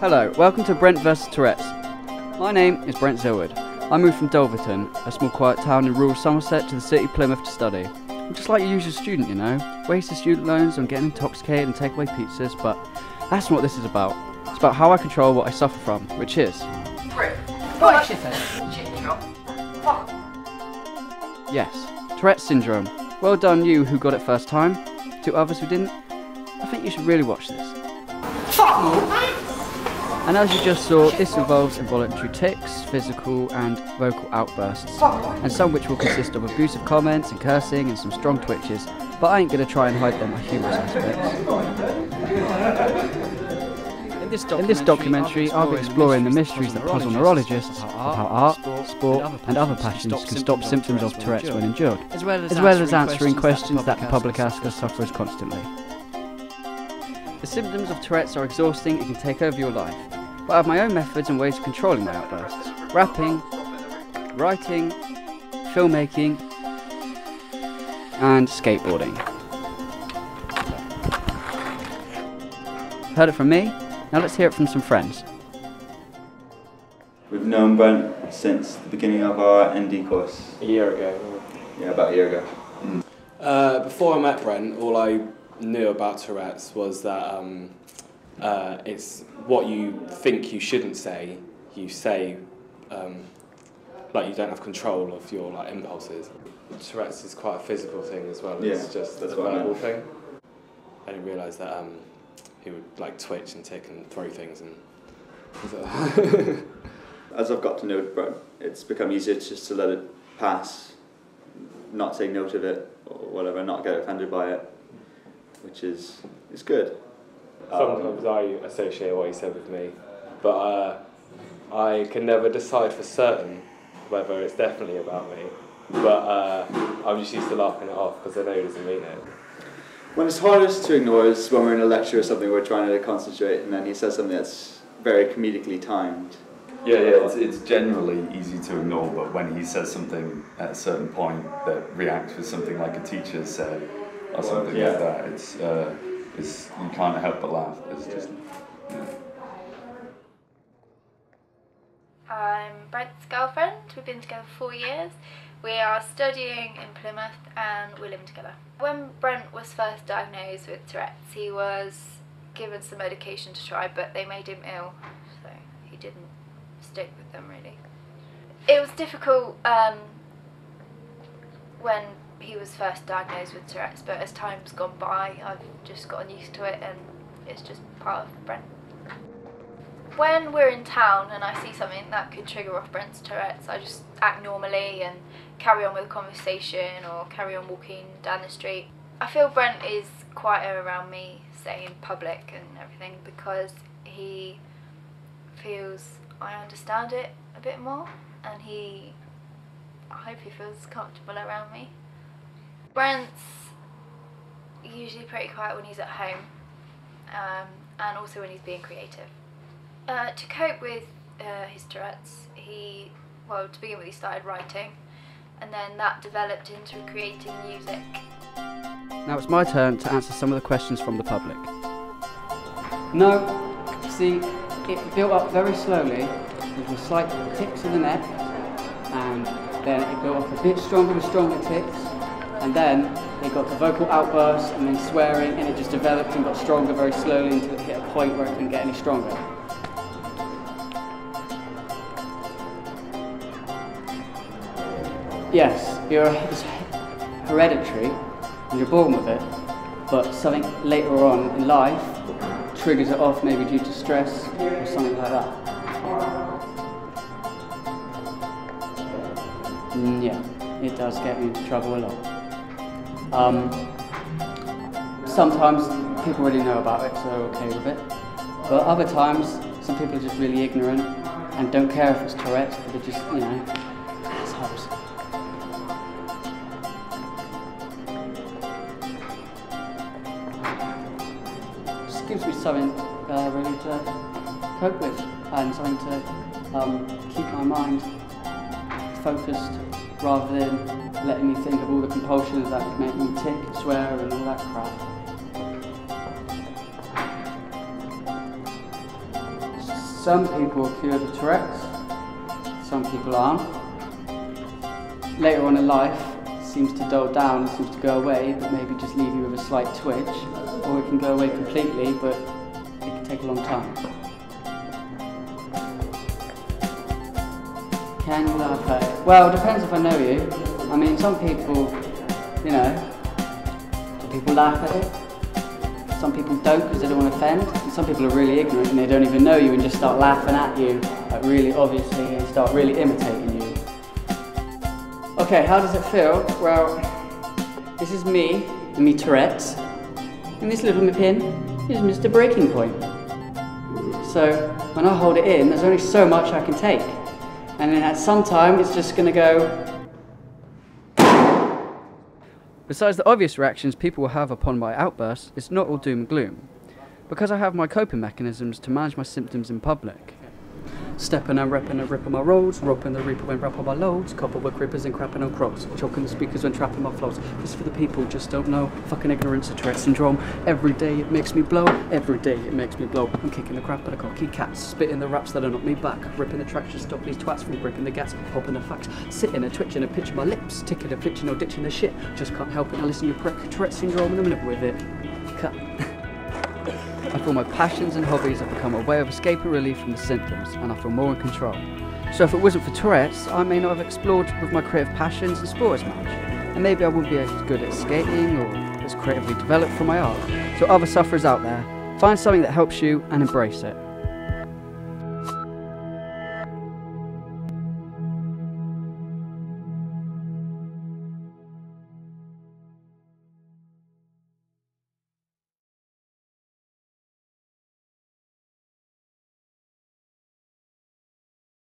Hello, welcome to Brent vs Tourette's. My name is Brent Zillwood. I moved from Dulverton, a small quiet town in rural Somerset, to the city of Plymouth to study. I'm just like your usual student, you know. Waste the student loans on getting intoxicated and takeaway pizzas, but that's not what this is about. It's about how I control what I suffer from, which is. Yes, Tourette's syndrome. Well done, you who got it first time. To others who didn't, I think you should really watch this. And as you just saw, this involves involuntary tics, physical and vocal outbursts, and some which will consist of abusive comments and cursing and some strong twitches, but I ain't gonna try and hide them my humorous aspects. In this documentary, I'll be exploring the mysteries that puzzle neurologists of how art, sport, and other passions can stop symptoms of Tourette's when endured, as well as answering questions that the public ask us sufferers constantly. The symptoms of Tourette's are exhausting and can take over your life, but I have my own methods and ways of controlling my outbursts. Rapping, writing, filmmaking, and skateboarding. Heard it from me? Now let's hear it from some friends. We've known Brent since the beginning of our ND course. A year ago. Yeah, about a year ago. Uh, before I met Brent, all I knew about Tourette's was that um, uh, it's what you think you shouldn't say, you say, um, like you don't have control of your like impulses. Tourette's is quite a physical thing as well. It's just that's a what verbal thing. I didn't realise that um, he would like twitch and tic and throw things and. so- As I've got to know Brent, it's become easier just to let it pass, not say no to it or whatever, not get offended by it, which is is good. Sometimes I associate what he said with me, but uh, I can never decide for certain whether it's definitely about me. But uh, I'm just used to laughing it off because I know he doesn't mean it. When it's hardest to ignore is when we're in a lecture or something, we're trying to concentrate, and then he says something that's very comedically timed. Yeah, yeah, it's, it's generally easy to ignore, but when he says something at a certain point that reacts with something like a teacher said or something Yeah. like that, it's, uh, it's you can't help but laugh. It's just I'm Brent's girlfriend. We've been together four years. We are studying in Plymouth and we're living together. When Brent was first diagnosed with Tourette's, he was given some medication to try, but they made him ill, so he didn't stick with them really. It was difficult um, when he was first diagnosed with Tourette's, but as time's gone by, I've just gotten used to it and it's just part of Brent when we're in town and I see something that could trigger off Brent's Tourette's, I just act normally and carry on with the conversation or carry on walking down the street. I feel Brent is quieter around me, say in public and everything, because he feels I understand it a bit more and he, I hope he feels comfortable around me. Brent's usually pretty quiet when he's at home um, and also when he's being creative. Uh, to cope with uh, his Tourette's, he, well, to begin with, he started writing, and then that developed into creating music. Now it's my turn to answer some of the questions from the public. No, see, it built up very slowly with the slight tics of the neck, and then it built up a bit stronger with stronger tics, and then it got the vocal outbursts and then swearing, and it just developed and got stronger very slowly until it hit a point where it couldn't get any stronger. Yes, you're, it's hereditary and you're born with it, but something later on in life triggers it off, maybe due to stress or something like that. Mm, yeah, it does get me into trouble a lot. Um, sometimes people really know about it, so they're okay with it. But other times, some people are just really ignorant and don't care if it's Tourette's, but they're just, you know, assholes. Just gives me something uh, really to cope with and something to um, keep my mind focused rather than letting me think of all the compulsions that could make me tic, swear, and all that crap. Some people are cured of Tourette's, some people aren't. Later on in life, seems to dull down, seems to go away, but maybe just leave you with a slight twitch, or it can go away completely, but it can take a long time. Can you laugh at it? Well, it depends if I know you. I mean, some people, you know, people laugh at it. Some people don't because they don't want to offend. And some people are really ignorant and they don't even know you and just start laughing at you, like really obviously, and start really imitating you. Okay, how does it feel? Well, this is me me Tourette's. And this little pin is Mr. Breaking Point. So when I hold it in, there's only so much I can take. And then at some time, it's just going to go Besides the obvious reactions people will have upon my outbursts, it's not all doom and gloom, because I have my coping mechanisms to manage my symptoms in public. Stepping and repping and ripping my roads, roping the reaper when rapping my loads, coupled with creepers and crapping on crows, choking the speakers when trapping my flows. This for the people just don't know. Fucking ignorance of Tourette syndrome. Every day it makes me blow, every day it makes me blow. I'm kicking the crap out of cocky cats, spitting the raps that are not me back, ripping the tracks to stop these twats from gripping the gas, popping the facts, sitting and twitching and pitching my lips, ticking and flinching or ditching the shit. Just can't help it. I listen to your prick, Tourette syndrome and I'm living with it. Cut. I feel my passions and hobbies have become a way of escape and relief from the symptoms, and I feel more in control. So if it wasn't for Tourette's, I may not have explored with my creative passions and sport as much, and maybe I wouldn't be as good at skating or as creatively developed from my art. So other sufferers out there, find something that helps you and embrace it.